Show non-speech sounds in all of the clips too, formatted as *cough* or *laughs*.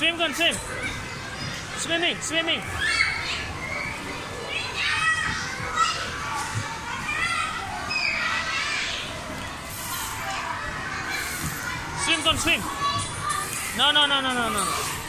Swim, go swim. Swimming, swimming. Swim, go swim. No, no, no, no, no, no.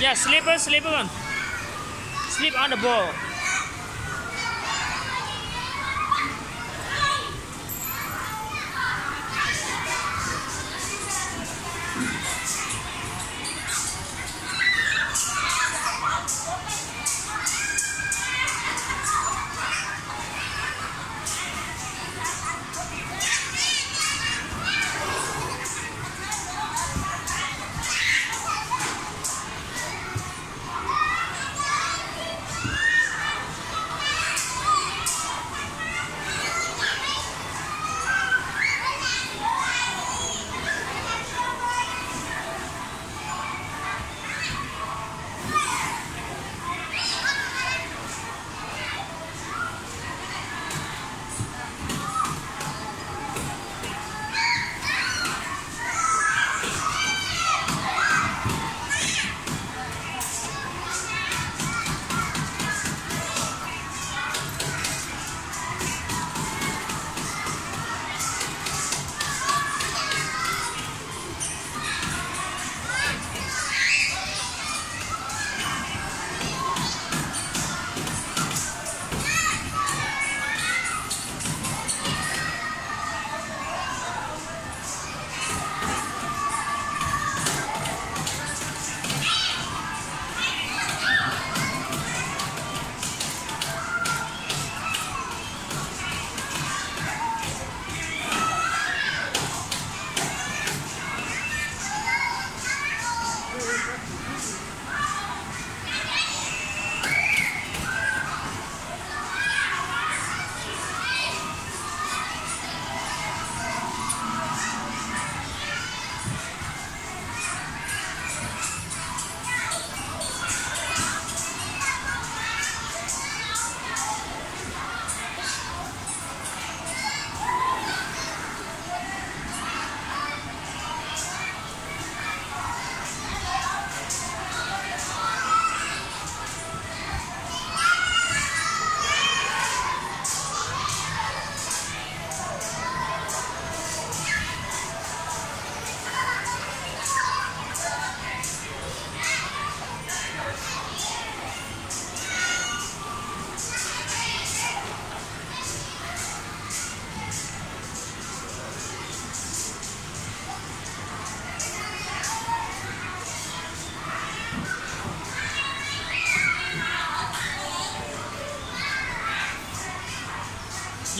Yeah, slipper, slipper one. Slip on the ball.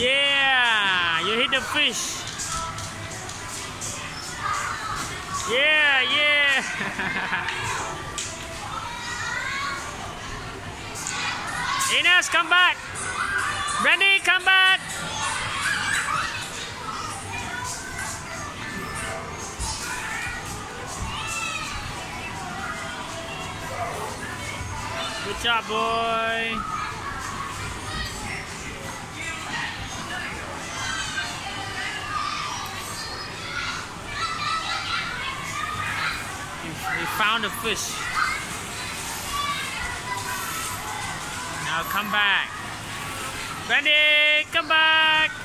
Yeah, you hit the fish. Yeah, yeah. *laughs* Ines, come back. Brandy, come back. Good job, boy. We found a fish. Now come back. Brandy, come back.